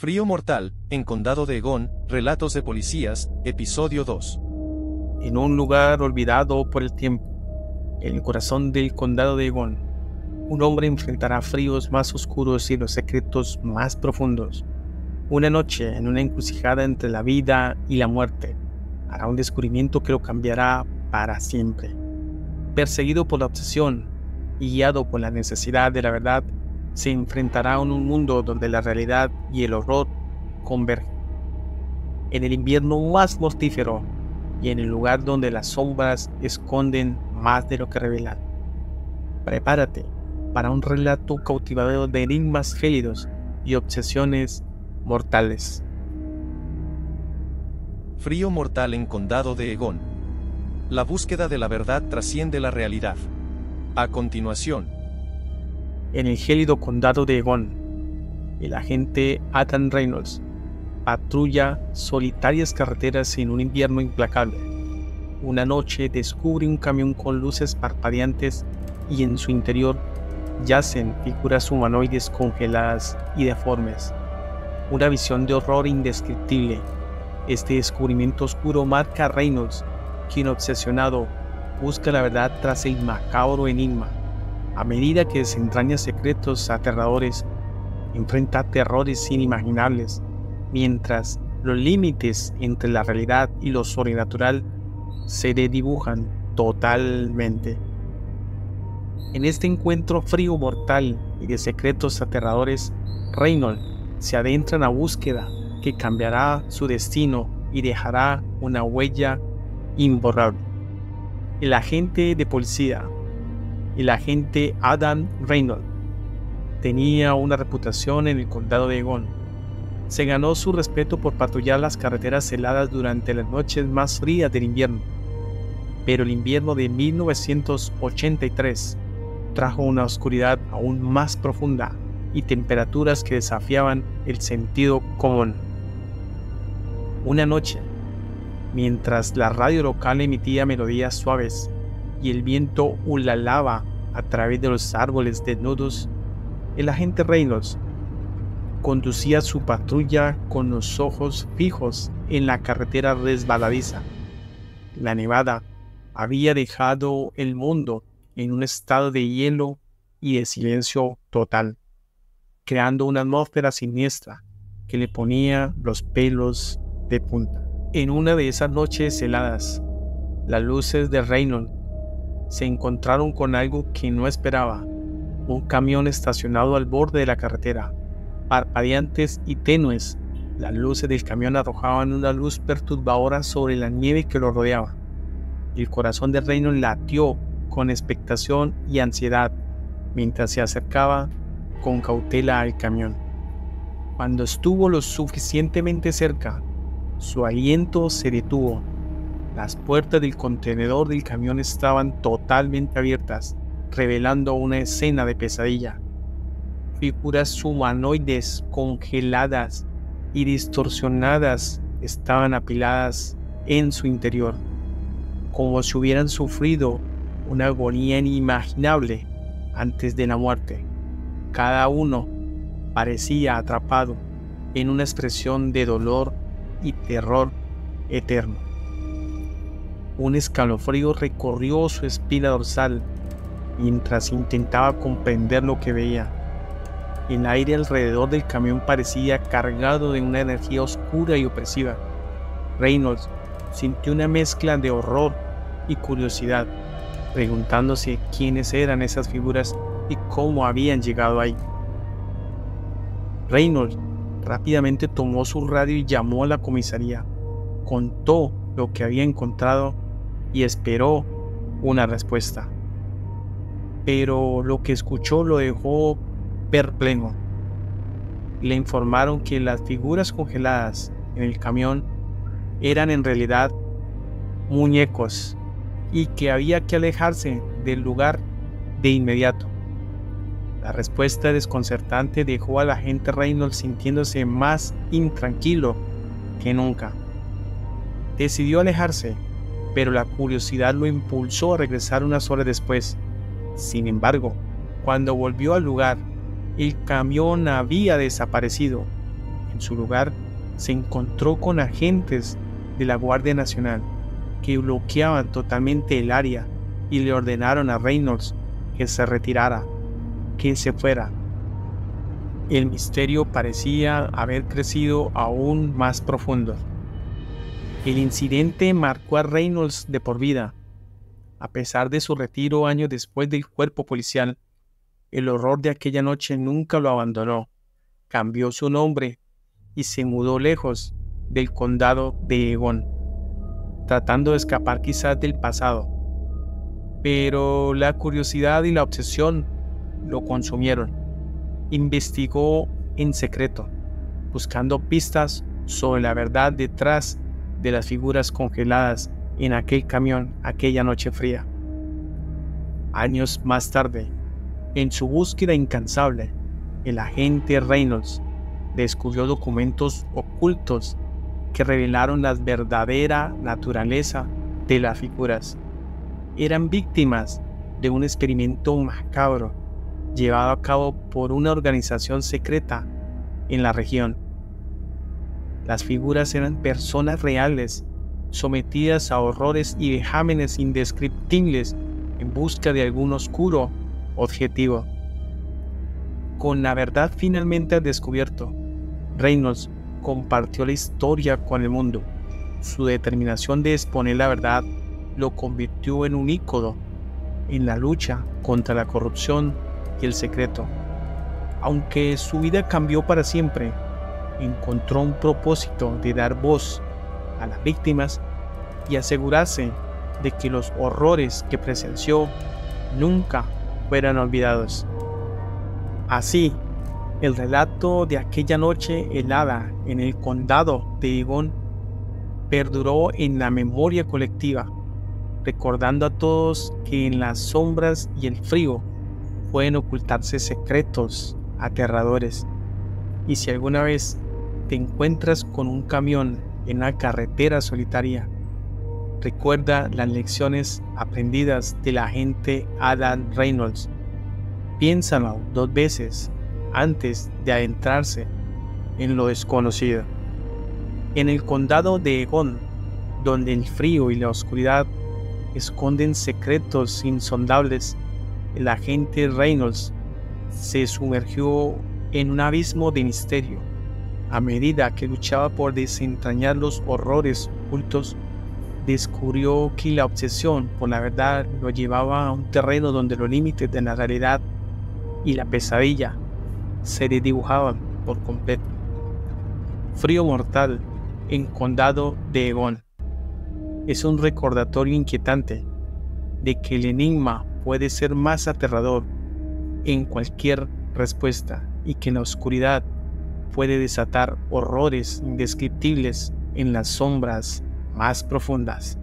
Frío Mortal, en Condado de Egon, Relatos de Policías, Episodio 2. En un lugar olvidado por el tiempo, en el corazón del Condado de Egon, un hombre enfrentará fríos más oscuros y los secretos más profundos. Una noche, en una encrucijada entre la vida y la muerte, hará un descubrimiento que lo cambiará para siempre. Perseguido por la obsesión y guiado por la necesidad de la verdad, se enfrentará a un mundo donde la realidad y el horror convergen. En el invierno más mortífero y en el lugar donde las sombras esconden más de lo que revelan. Prepárate para un relato cautivador de enigmas gélidos y obsesiones mortales. Frío mortal en Condado de Egon. La búsqueda de la verdad trasciende la realidad. A continuación, en el gélido condado de Egon. El agente Adam Reynolds patrulla solitarias carreteras en un invierno implacable. Una noche descubre un camión con luces parpadeantes y en su interior yacen figuras humanoides congeladas y deformes. Una visión de horror indescriptible. Este descubrimiento oscuro marca a Reynolds, quien obsesionado busca la verdad tras el macabro enigma a medida que desentraña secretos aterradores, enfrenta terrores inimaginables, mientras los límites entre la realidad y lo sobrenatural se dibujan totalmente. En este encuentro frío mortal y de secretos aterradores, Reynolds se adentra en la búsqueda que cambiará su destino y dejará una huella imborrable. El agente de policía el agente Adam Reynolds. Tenía una reputación en el condado de Egon. Se ganó su respeto por patrullar las carreteras heladas durante las noches más frías del invierno. Pero el invierno de 1983 trajo una oscuridad aún más profunda y temperaturas que desafiaban el sentido común. Una noche, mientras la radio local emitía melodías suaves y el viento ulalaba a través de los árboles desnudos, el agente Reynolds conducía su patrulla con los ojos fijos en la carretera resbaladiza. La nevada había dejado el mundo en un estado de hielo y de silencio total, creando una atmósfera siniestra que le ponía los pelos de punta. En una de esas noches heladas, las luces de Reynolds se encontraron con algo que no esperaba, un camión estacionado al borde de la carretera. Parpadeantes y tenues, las luces del camión arrojaban una luz perturbadora sobre la nieve que lo rodeaba. El corazón de Reino latió con expectación y ansiedad mientras se acercaba con cautela al camión. Cuando estuvo lo suficientemente cerca, su aliento se detuvo las puertas del contenedor del camión estaban totalmente abiertas, revelando una escena de pesadilla. Figuras humanoides congeladas y distorsionadas estaban apiladas en su interior, como si hubieran sufrido una agonía inimaginable antes de la muerte. Cada uno parecía atrapado en una expresión de dolor y terror eterno. Un escalofrío recorrió su espina dorsal mientras intentaba comprender lo que veía. El aire alrededor del camión parecía cargado de una energía oscura y opresiva. Reynolds sintió una mezcla de horror y curiosidad, preguntándose quiénes eran esas figuras y cómo habían llegado ahí. Reynolds rápidamente tomó su radio y llamó a la comisaría. Contó lo que había encontrado y esperó una respuesta. Pero lo que escuchó lo dejó perplejo. Le informaron que las figuras congeladas en el camión eran en realidad muñecos y que había que alejarse del lugar de inmediato. La respuesta desconcertante dejó a la gente Reynolds sintiéndose más intranquilo que nunca. Decidió alejarse pero la curiosidad lo impulsó a regresar unas horas después. Sin embargo, cuando volvió al lugar, el camión había desaparecido. En su lugar, se encontró con agentes de la Guardia Nacional que bloqueaban totalmente el área y le ordenaron a Reynolds que se retirara, que se fuera. El misterio parecía haber crecido aún más profundo. El incidente marcó a Reynolds de por vida. A pesar de su retiro años después del cuerpo policial, el horror de aquella noche nunca lo abandonó. Cambió su nombre y se mudó lejos del condado de Egon, tratando de escapar quizás del pasado. Pero la curiosidad y la obsesión lo consumieron. Investigó en secreto, buscando pistas sobre la verdad detrás de las figuras congeladas en aquel camión aquella noche fría. Años más tarde, en su búsqueda incansable, el agente Reynolds descubrió documentos ocultos que revelaron la verdadera naturaleza de las figuras. Eran víctimas de un experimento macabro llevado a cabo por una organización secreta en la región. Las figuras eran personas reales, sometidas a horrores y vejámenes indescriptibles en busca de algún oscuro objetivo. Con la verdad finalmente descubierto, Reynolds compartió la historia con el mundo. Su determinación de exponer la verdad lo convirtió en un ícono en la lucha contra la corrupción y el secreto. Aunque su vida cambió para siempre, encontró un propósito de dar voz a las víctimas y asegurarse de que los horrores que presenció nunca fueran olvidados. Así, el relato de aquella noche helada en el condado de Egon perduró en la memoria colectiva, recordando a todos que en las sombras y el frío pueden ocultarse secretos aterradores. Y si alguna vez te encuentras con un camión en una carretera solitaria, recuerda las lecciones aprendidas del agente Adam Reynolds. Piénsalo dos veces antes de adentrarse en lo desconocido. En el condado de Egon, donde el frío y la oscuridad esconden secretos insondables, el agente Reynolds se sumergió en un abismo de misterio. A medida que luchaba por desentrañar los horrores ocultos, descubrió que la obsesión por la verdad lo llevaba a un terreno donde los límites de la realidad y la pesadilla se dibujaban por completo. Frío mortal en condado de Egon. Es un recordatorio inquietante de que el enigma puede ser más aterrador en cualquier respuesta y que la oscuridad puede desatar horrores indescriptibles en las sombras más profundas.